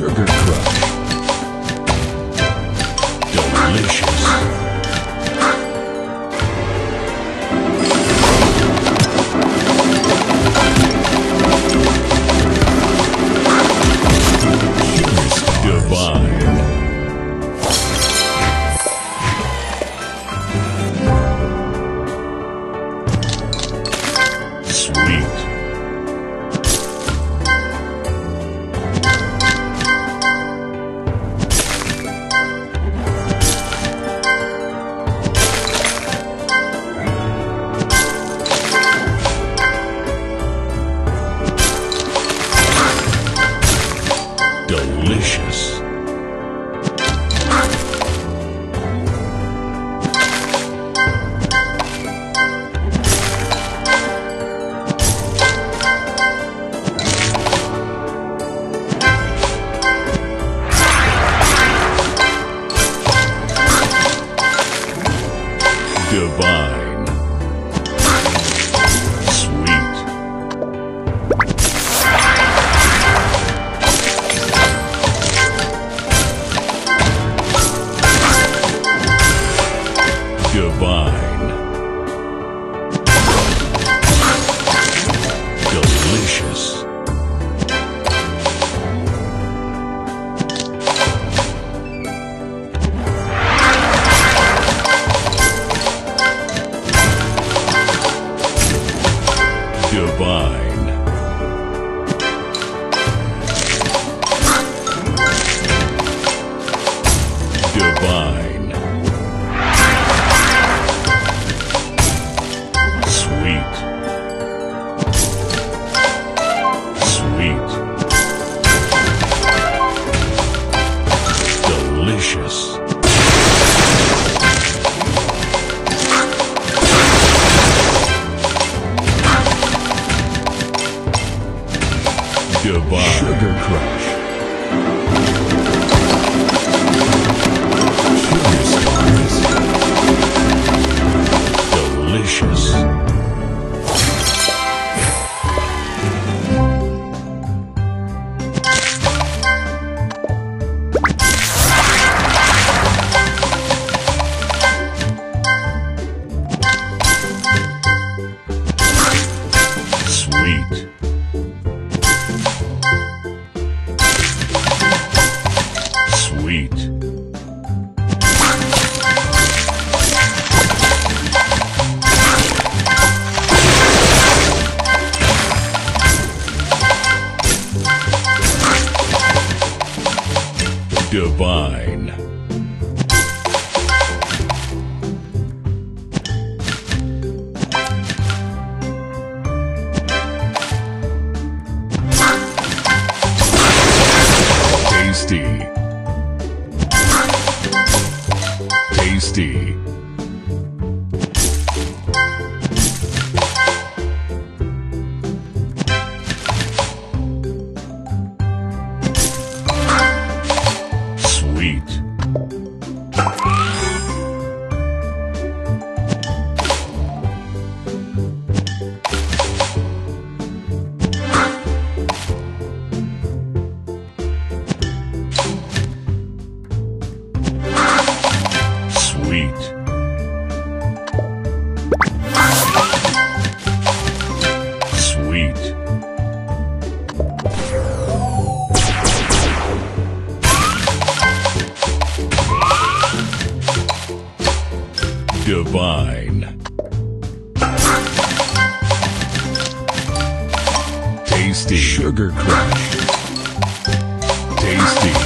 Sugar Crush. Divine. Tasty. Sugar Crush. Tasty.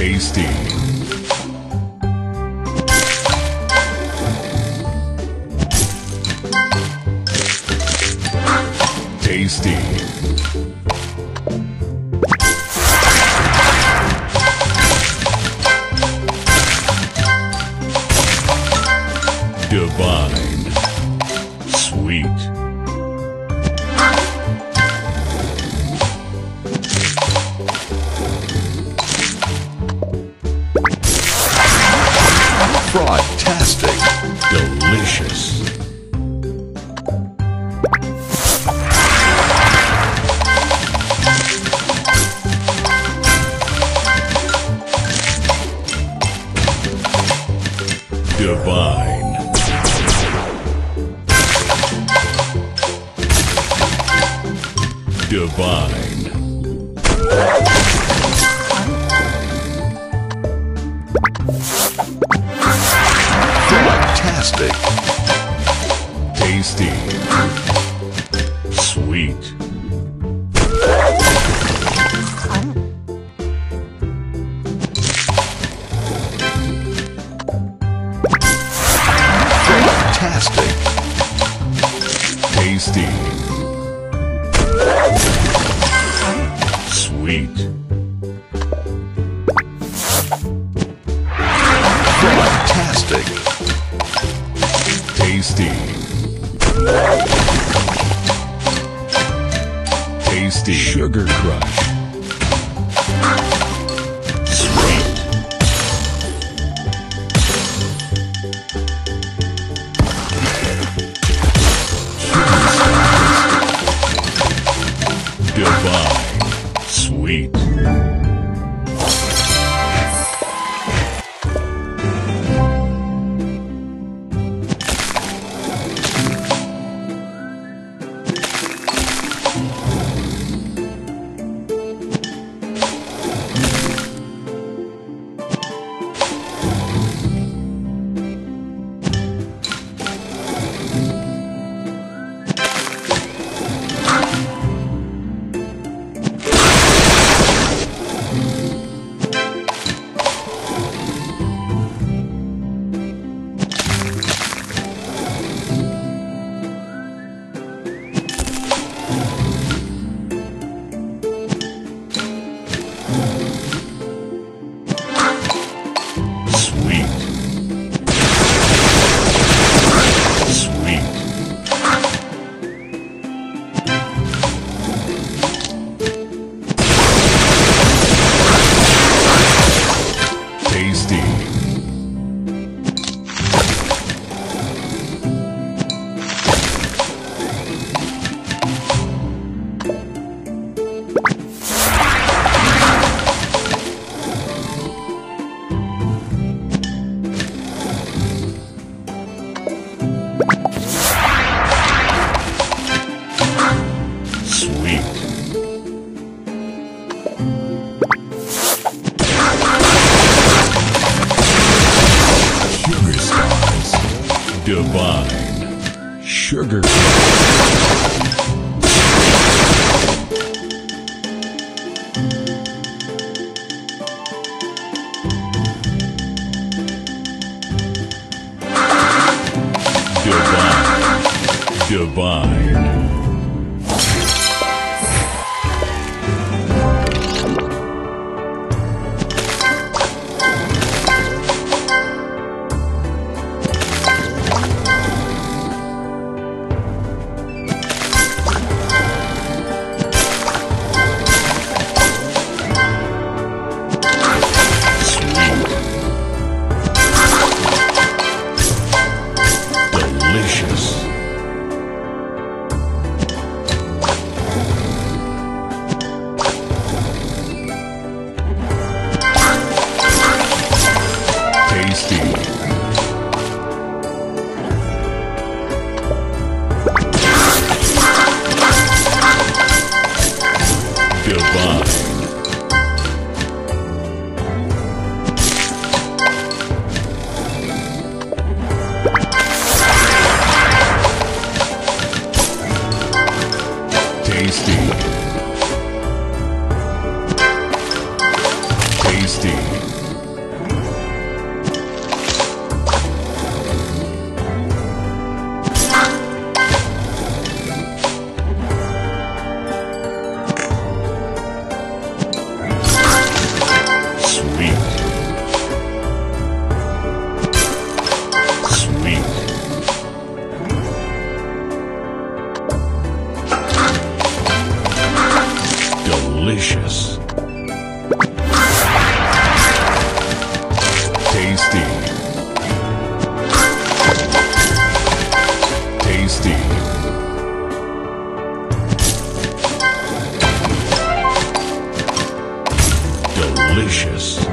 Tasty. Tasty. Frog-tastic. Delicious. Tasty. Sweet. Sugar Crush. Sugar. Delicious.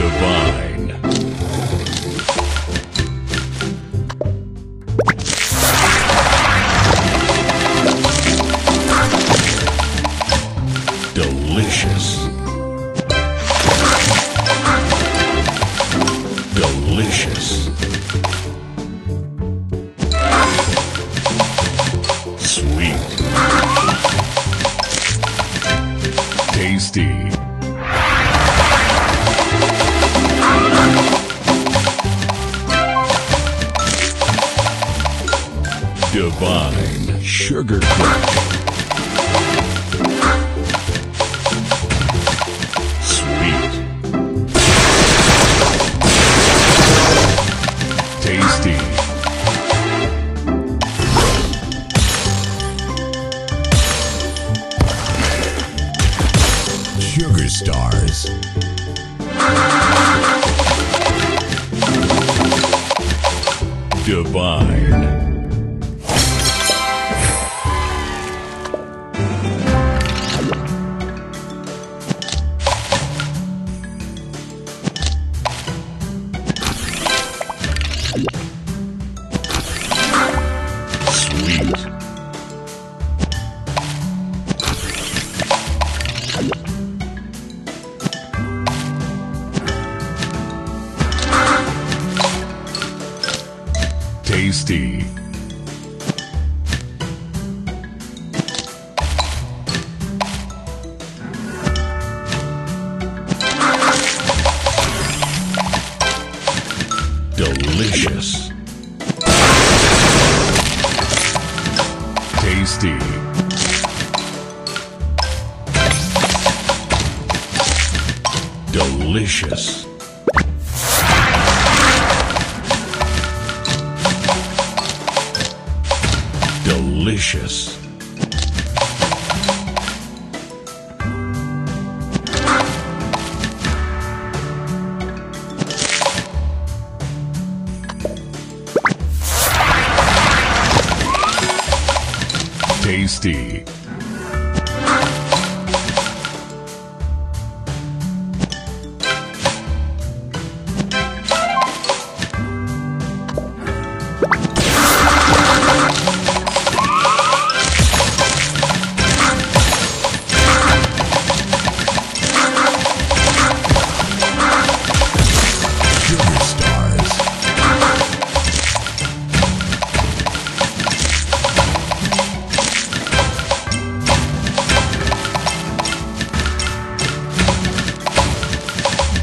Divine. Divine Sugar Crush. Tasty.